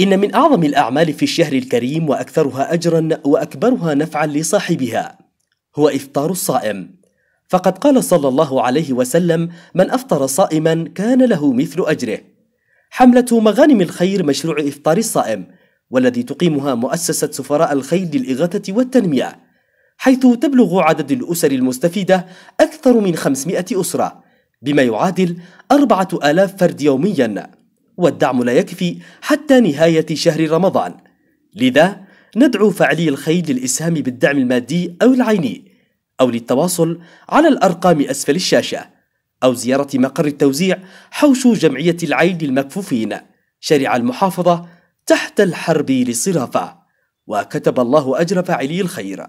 إن من أعظم الأعمال في الشهر الكريم وأكثرها أجرا وأكبرها نفعا لصاحبها هو إفطار الصائم. فقد قال صلى الله عليه وسلم من أفطر صائما كان له مثل أجره. حملة مغانم الخير مشروع إفطار الصائم والذي تقيمها مؤسسة سفراء الخير للإغاثة والتنمية حيث تبلغ عدد الأسر المستفيدة أكثر من 500 أسرة بما يعادل أربعة آلاف فرد يوميا. والدعم لا يكفي حتى نهاية شهر رمضان. لذا ندعو فعلي الخير للإسهام بالدعم المادي أو العيني أو للتواصل على الأرقام أسفل الشاشة أو زيارة مقر التوزيع حوش جمعية العين للمكفوفين شارع المحافظة تحت الحرب للصرافة وكتب الله أجر فاعلي الخير.